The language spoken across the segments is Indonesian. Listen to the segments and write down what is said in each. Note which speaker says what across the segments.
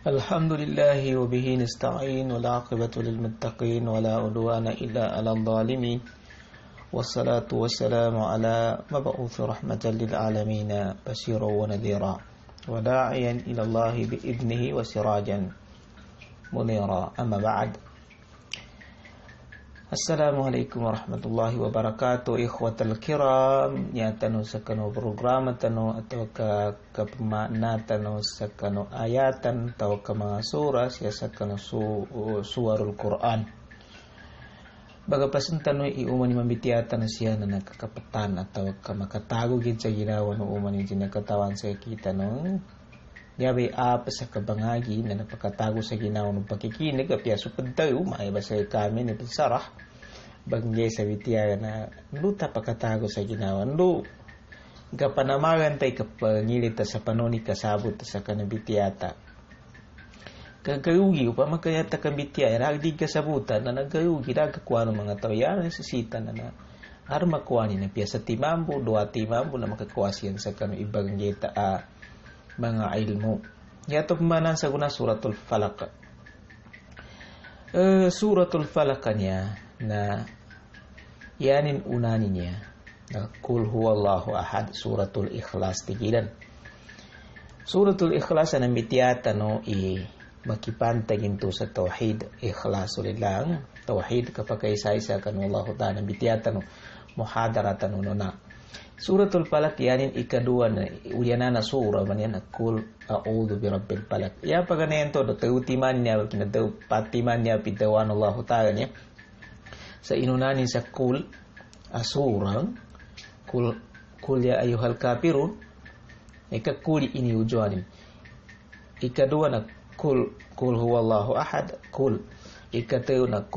Speaker 1: الحمد لله وبه نستعين والعاقبة للمتقين ولا عدوان إلا على الظالمين. والصلاة والسلام على مبعوث رحمة للعالمين بشيرا ونذيرا وداعيا إلى الله بإذنه وسراجا منيرا. أما بعد Assalamualaikum warahmatullahi wabarakatuh Ikhwatal kiram. Nyatano sa kano programa tano Atau ka kapamana tano sa kano ayatan Atau ka mga suras Ya sa kano su, suwarul Quran. Bagapasan tano iuman ni mambitiatan siya na nakakapatan Atau ka makatago gid sa ginawa no uman ni katawan sa kita no Yabi apa sa kabangagi na napakatago sa ginawa ng pakikinig apya supad tayo maibasa kami ni pagsarah banggay sa witiya na luta pakatago sa ginawa. Lu kapanamagan tay kapangilita sa panoni kasabot sa kanabitiyata kagayugi upa makayata kabitiya ragdi kasabutan na nagayugi ragakuha ng mga tao yan nasisita na na arma kuwani na piya sa timambo dua timambo na makakuha siyan sa kano ibang gita a mga ilmu. Yato pemanan sa guna suratul falak uh, suratul falak niya na yanin unani niya na kul huwallahu ahad suratul ikhlas tigilan. Suratul ikhlas na mitiyata no i makipantag into sa tauhid ikhlas lang. Tauhid kapag isa-isa kan Allah ta'ala mitiyata no muhadaratan no na Suratul Falak yanin ikadua na uyana na sura man yan kul a'udhu bi rabbil falak. Ya pagana yan to do timan niya kina daw patiman niya pitawan Allah ta'ala niya. Sa inunani sa kul asurang kul kul ya ayuhal kafirun ika kuli ini ujuanin. Ikadua na kul kul huwallahu ahad kul. Ikateu na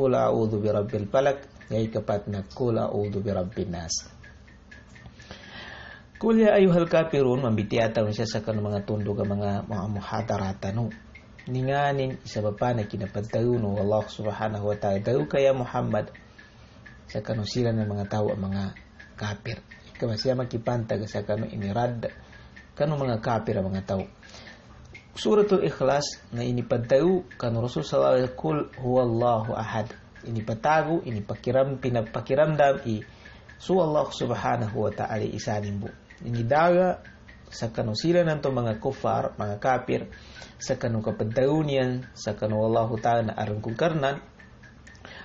Speaker 1: nas. Kulya ayuhal kafirun mambitiataw siya sa kanong mga tundog ang mga mga muhadaratan ninganin isa pa pa na kinapagtayo no? Allah subhanahu wa ta'ala. Daw kaya Muhammad sa kanong sila ng mga tao ang mga kafir. Kama siya makipantag sa kanong inirad kanong mga kafir ang mga tao. Suratul Ikhlas na inipadtayo kanong Rasul sallallahu alaihi kul huwallahu ahad. Inipatago inipakiram pinapakiramdam i su Allah subhanahu wa ta'ala isanin bu inidaga sa kanusila ng to mga kufar, mga kafir, sa kanu kapadayunian, sa kanu Allah ta'ala aran kukarnan,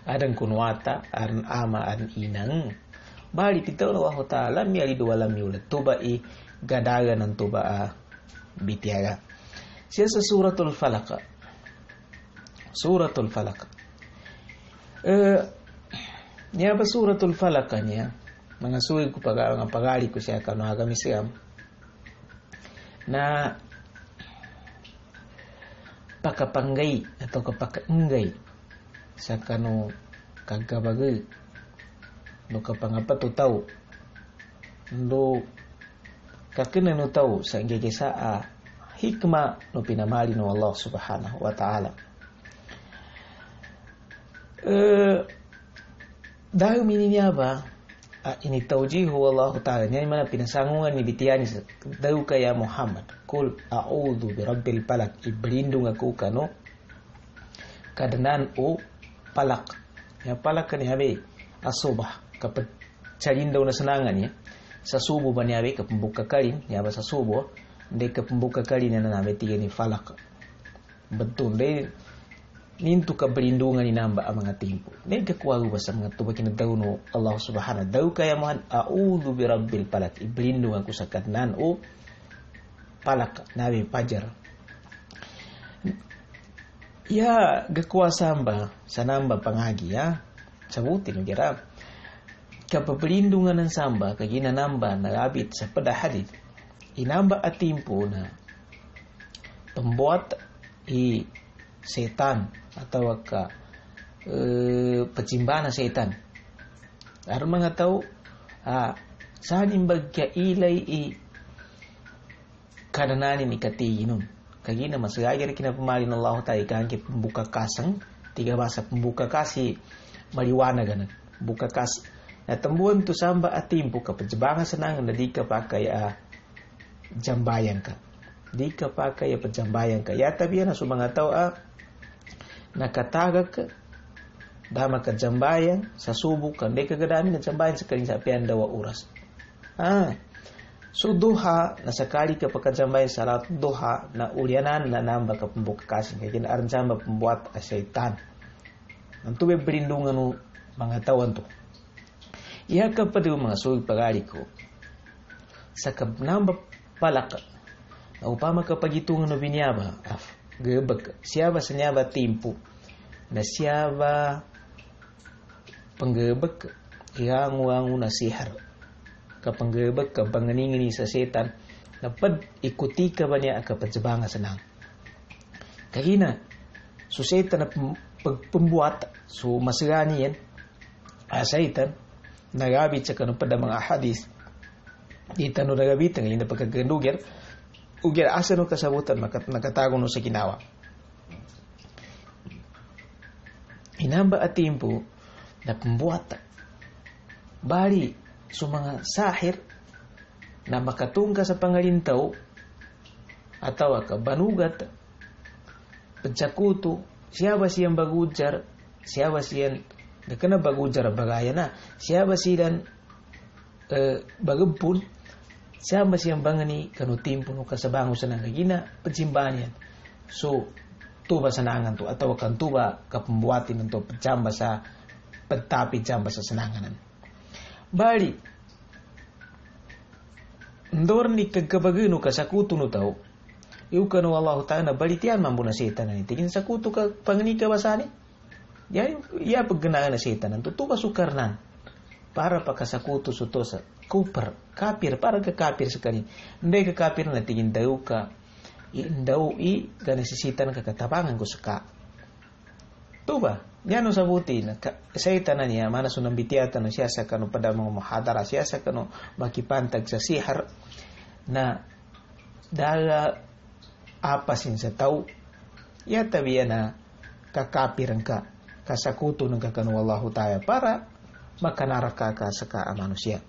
Speaker 1: aran kunwata, aran ama, aran inang. Bali, titaw na Allah ta'ala, miyali duwalam yulat, tuba i gadaga ng tuba a bitiyaga. Siya sa suratul falaka. Suratul falaka. Uh, niya ba suratul falaka niya? Mga suwi ko pag mga pagali ko siya kano agami siyam na pakapanggay atau kapakaingay sa kano kagabagay no kapangapatu tau. Ndo kakina no tau sa a hikma no pinamali no Allah subhanahu wa ta'ala. Eh dahil mininiya ba ini taujihu Allah Ta'ala. Ini mana pinasangungan ni bitiyani daw kaya Muhammad. Kul a'udhu bi rabbil palak ibrindung aku kano kadanan o palak ya palak kan habe asubah kapag carin daw na senangan ya. Sa subo ba niya ka pembuka kalin ya ba sa subo hindi ka pembuka kalin na nabe tiga ni falak. Betul deh nintu ka berlindungan ni namba ang mga timpo. May kakuwago ba sa mga tubag na daw no Allah subhanahu daw kaya mohan a'udhu bi rabbil palak iblindungan ko sa kadnan o palak nabi pajar. Ya gakuwa samba sa namba pangagi ya. Sabutin gira kapabelindungan ng samba kagina namba nagabit sa padahadid inamba at timpo na pembuat i setan atau ka e, pecimbana setan. Ar mga tao a sanin bagya ilay i kananani ni katiinun kagina masagagir kina pamalin Allah tayo kan ke pembuka kasang tiga bahasa pembuka kasi maliwana ganan buka kas na tambuan tu samba atim buka pejebangan senang na di ka pakai a jambayan ka. Di ka pakai ya pejambayan ka. Ya tabi na sumanga tao a nakatagak ka. Dama ka jambayan. Sa subuh kan deka gadami na jambayan sa kaling sa dawa uras ah so duha na sakali ka pagkajambayan salat duha na ulianan na namba ka pembuka kasih kaya arjamba pembuat a syaitan nanti be berlindungan mga tawan to. Iya ka pa mga suwi pagari ko? Sa namba palaka na upama kapag itungan no binyaba af gebek siaba senyaba timpu? Na siaba penggebek? Yang wangu na sihar kapanggebek kapanganingini sa setan. Dapat ikuti ka ba niya kapajabanga senang. Kahina so setan pembuat so masirani yan a setan. Nagabit sa kanong pada mga hadis di tanong nagabit ang hindi pagkagandugir ugira asa no kasabutan makat nakatago no sa ginawa inamba at timpo na pembuat bali so mga sahir na makatungka sa pangalintaw atau ka banugat pencakutu siapa sih yang bagujar siapa sih yang kena bagujar bagaya na siapa sih dan eh, bagempun siapa sih yang bangani kanu timpu no kasabango sa nangagina pagsimbahan so tuba senangan tu atau kan tuba kapembuatin untuk pecamba sa petapi jamba sa senanganan bali ndor ni kagabagino ka sakutu no tau. Iu kanu Allah ta'ala bali tian mambu na setan ni. Tingin sakutu ka pangni ka basani ya ya paggenaan na setan tu tuba sukarnan para pakasakutu sutosa kuper kapir para ke kapir sekali. Ndai ke kapir na tingin dau ka dau i ga necesitan ka katabangan ko saka tuba no sabuti na setan niya mana sunang bitiatan na siya sa kanu pada mga muhadara siya sa kanu makipantag sa sihar. Na daga apasin sa tau ya tabiya na kakapiran ka kasakuto ng kakanu Allahu tayo para makanaraka ka sa ka manusia.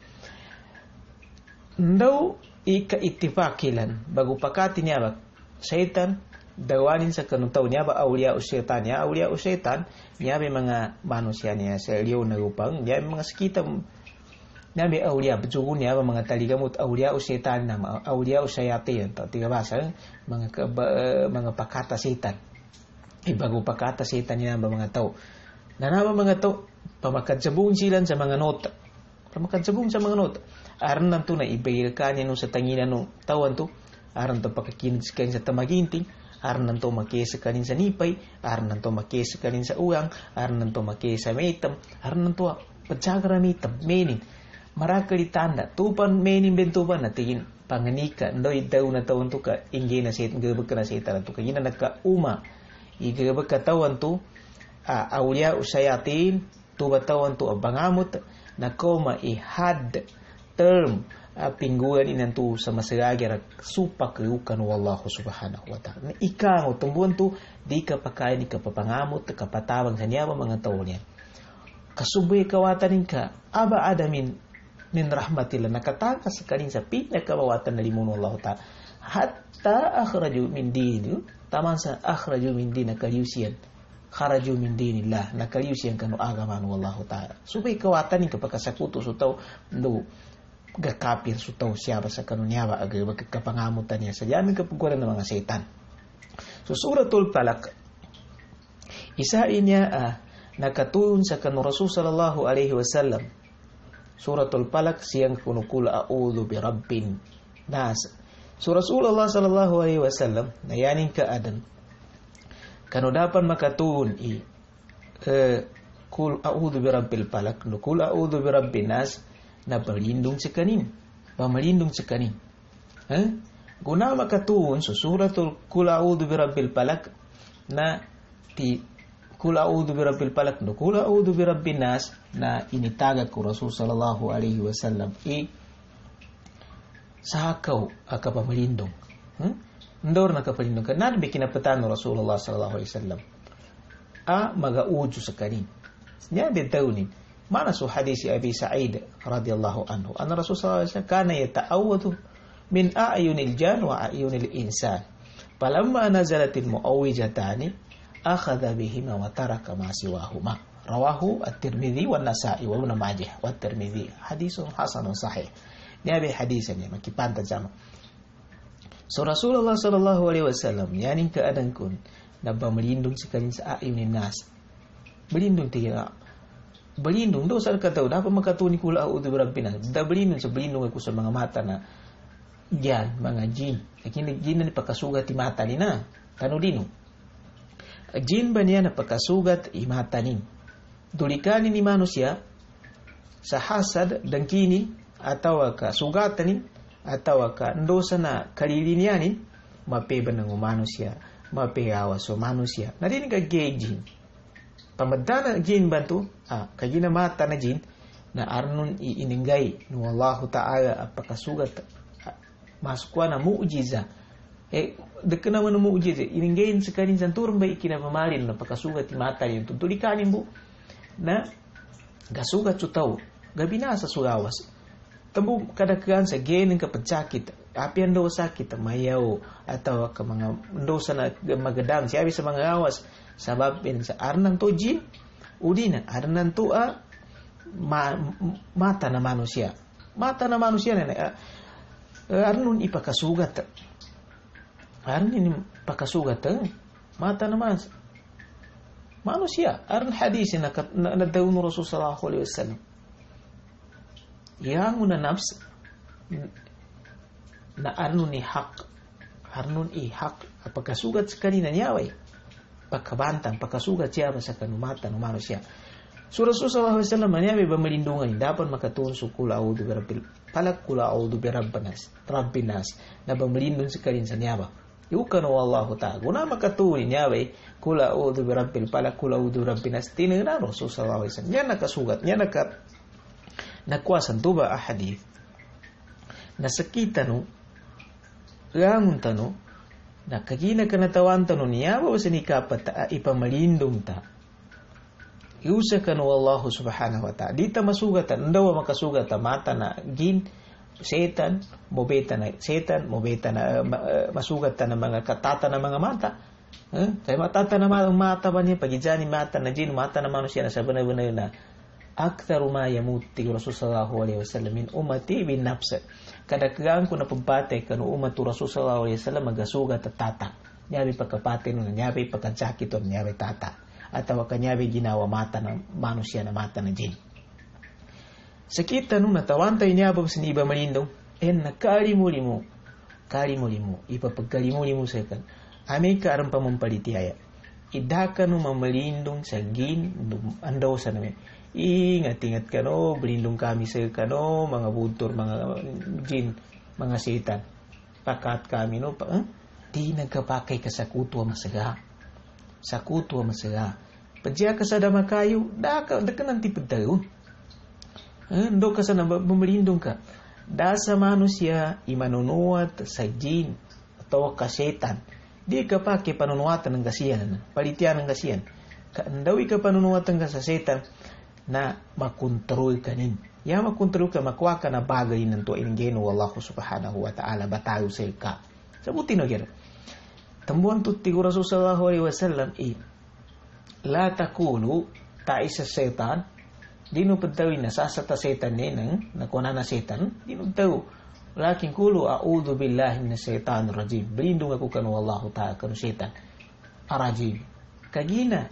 Speaker 1: Ndaw ika itifakilan. Bago pakati niya ba syaitan dawanin sa kanutaw niya ba aulia usyaitan niya aulia usyaitan may mga manusia niya sa liyaw na upang niya may mga sakita niya may aulia bejugun niya mga taligamot aulia usyaitan na aulia usyayatin to tiga basa mga mga pakata setan. Ibago pakata setan niya mga tao nanaba mga tao pamakadsabong silan sa mga nota. Pamakadsabong sa mga nota. Aran nan to na ibayil kanya no sa tanginan no tawan to. Aran to pakakinig sa tamaginting. Aran nan to makesa kanin sa nipay. Aran nan to makesa kanin sa uang aran nan to makesa metam. Aran nan to pagjagra metam menin marakali tanda tupan menin bentupan na tingin. Panganika ndoy daw na tawon to ka ingge na set gabag ka na setan to kanya na nagka uma igabag ka tawan to uh, aulia usayatin tu abangamut na koma ihad term pingguan inantu sa masagagira supak yukan wallahu subhanahu wa ta'ala. Na ikaw tumbuan tu di ka pakai di ka papangamut ka patawang sa niya mga tawon kasubay kawatanin ka aba adamin min rahmatillah. Nakatakas kanin sa pinakawatan na limun Allah ta'ala. Hatta akhraju min dinu taman sa akhraju min din kayusiyan kharaju min dinillah. Na kaliusian kanu agaman wallahu ta'ala. Supaya kawatan ka pagkasakuto su tau ndo ga kapir su tau siapa sa kanu nyawa aga kapangamutan niya sa jamin kapagkuran ng mga setan so suratul falak isa inya uh, nakatun sa kanu rasul sallallahu alaihi wasallam suratul falak siyang kunukul a'udhu bi rabbin nas. So rasulullah sallallahu alaihi wasallam nayanin ka adan kanu dapat makatun i kul a'udhu birabbil falak. No kul a'udhu birabbin nas na berlindung sekanin melindung sekanin eh? guna makatun so suratul kul a'udhu birabbil falak na ti kul a'udhu birabbil falak no kul a'udhu birabbin nas na initaga ko Rasul sallallahu alaihi wasallam. I sahakaw aka pamalindong hmm? ندور نك فلين نك نار بكينا بتان رسول الله صلى الله عليه وسلم آ مغا أوجو سكرين نعم بدوني ما نسو حديث أبي سعيد رضي الله عنه أن رسول صلى الله عليه وسلم كان يتأوذ من أعين الجان وأعين الإنسان فلما نزلت المؤوجتان أخذ بهما وترك ما سواهما رواه الترمذي والنسائي وابن ماجه والترمذي حديث حسن صحيح نعم حديثا نعم كي بانت جانو so rasulullah sallallahu alaihi wasallam yani keadaan kun nabba melindung sekali sa ayunin nas. Berlindung tiga berlindung do sal kata dah apa makatuni kula a'udzu birabbina da berlindung sa berlindung aku sa mga mata na jan mga jin. Lakini jin ni pakasugat ti mata ni na jin ba niya na pakasugat i mata ni. Dulikani ni manusia sa hasad dangkini atau ka sugatanin atau ka ndosa na kalilinianin mapeba ng manusia mapeawa so manusia. Nadini ka gejin pamadana jin. Bantu ah kagina mata na jin na arnun i iningai no Allah ta'ala apakah sugat masukwa na mu'jiza eh dekena mana mu'jiza iningai sekali santur bai kina pamalin na pakasugat mata yun tuntulikan bu? Na gasugat tau gabinasa sugawas tembu kadang sa genin ka penyakit api ando sakit mayau atau ke mga dosa na magadam siya bisa mga awas Sabab in sa arnan to jin, udina arnan to a ma, mata na manusia. Mata na manusia na uh, arnun ipakasugat. Arnin ipakasugat uh, mata na mas manusia. Arn hadis na nadawin na Rasul sallallahu alaihi wasallam. Yang una nafs na arnun ni hak arnun i hak apakah sugat sekali na nyawai? Pakabantang, pakasugat siya sa kanumatan ng manusia. So Rasul sallallahu alaihi wasallam niya ba melindungan dapat makatun su kula audu birabbil palak kula audu birabbanas rabbinas na ba melindung sekalin sa niya ba yukan wallahu ta'ala. Guna makatun niya ba kula audu birabbil palak kula audu rabbinas. Tinira Rasul sallallahu alaihi wasallam. Niya nakasugat niya naka nakuasan tuba ahadith na sakita no rangun tano na kagina kanatawan tano niya ba sa ni kapata ipamalindong ta Iusa kan Allah subhanahu wa ta'ala. Dita masugatan, ndawa makasugata mata na gin, setan, mobeta na setan, mobeta na uh, masugata na mga katata na mga mata. Eh? Kaya matata na mata ba niya, pagijani mata na jin, mata na manusia na sabanay na aktharu ma yamuti Rasul sallallahu alaihi wasallam min ummati bin nafsa kadaghan ko na pagpate kanu umatu Rasul sallallahu alaihi wasallam magasuga tatata nyabi pagkapate no nyabi pagkansakit on nyabi tata. Atau kanyabi ginawa mata ng manusia na mata ng jin. Sakita nung natawantay niya ba sa iba malindong en nakalimulimu kalimulimu. Ipa pagkalimulimu sa kan. Amay ka aram pa mampalitihaya idaka no mamalindong sa gin andaw sa namin Ingat-ingat ka no, belindung kami sa kano, mga buntor, mga jin, mga setan. Pakat kami no, pa, eh? di nagkapakay ka sa kutwa masaga. Sa kutwa masaga. Padya ka sa dama kayo, da ka, da ka nanti padayon. Eh, do ka sa bumalindong ka. Da sa manusia, imanunuat sa jin, atau kasetan. Di ka pa panunuatan ng kasiyan, palitian ng kasiyan. Kaandawi ka panunuatan ka sa setan, na makontrol kanin. Ya makontrol ka makuha ka na bagay nanto ingeno Allah subhanahu wa ta'ala batayo sa ka. Sabuti no gero. Tambuan tutti ko Rasul sallallahu alaihi wasallam i la takulu ta isa setan dino pagtawi na sasata setan ni nang nakuna na setan dino tahu lakin kulu a'udhu billahi min syaitan rajim berlindung aku kan wallahu ta'ala kan setan arajim kagina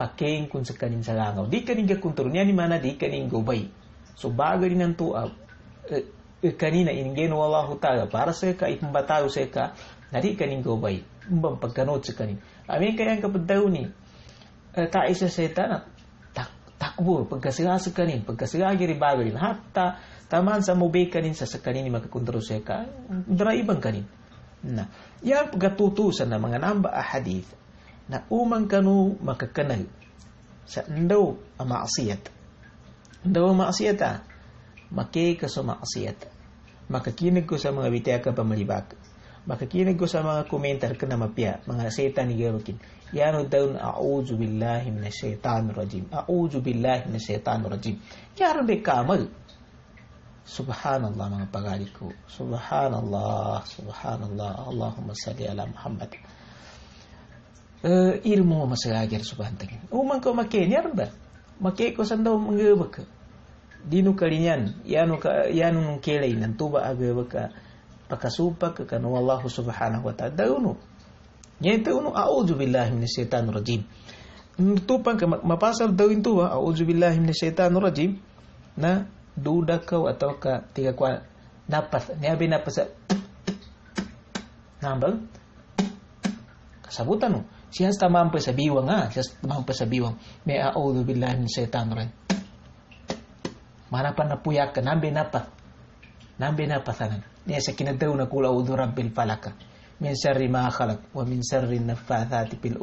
Speaker 1: pakein kun sa kanin sa langaw. Di kanin ka kuntur niya ni mana di kanin gobay. So bagay ng tuab, uh, uh, kanina iningeno wallahu ta'ala para sa ka ipambatayo sa ka na di kanin gobay. Mbang pagkanot sa kanin. Amin kaya ang kapadaw ni uh, tayo sa setan tak, takbo pagkasiga sa kanin pagkasiga giri bagay hatta taman sa mubay kanin sa sa kanin ni makakontrol sa ka ibang kanin. Na, yan pagkatutusan na mga namba ahadith na umang kanu makakanal sa ndaw ang maasiyat. Ndaw ang maasiyat ah, maki ka sa maasiyat. Makakinig ko sa mga bitaka pamalibak. Makakinig ko sa mga komentar ka na mapya, mga setan ni Gawakin. Yan daw na a'udhu billahi min shaitan rajim. A'udhu billahi min shaitan rajim. Yaran de kamal. subhanallah mga pagaliku subhanallah subhanallah Allahumma salli ala Muhammad uh, ilmu masagagir subhantang umang ko make ni arba? Make ko sandaw mangebaka dinu kalinyan yanu ka yanu nung kelay nan tuba agabaka pakasupa ka kanu Allah subhanahu wa ta'ala. Daunu Nyata unu a'udzu billahi minasyaitonir rajim. Tupang ka mapasal daw itu wa a'udzu billahi minasyaitonir rajim na duda kau atau ka tiga kwa napas. Ni abi napas nambal. Kasabutan Siya sa ah. tamang pasabiwang ha. Siya sa tamang pasabiwang. May aodu billahi min setan rin. Marapan na puyak ka. Nambi na pa. Nambi na pa tanan. Niya sa kinadaw na kula udu rabbil palaka. Min sarri ma khalaq. Wa min sarri nafathati pil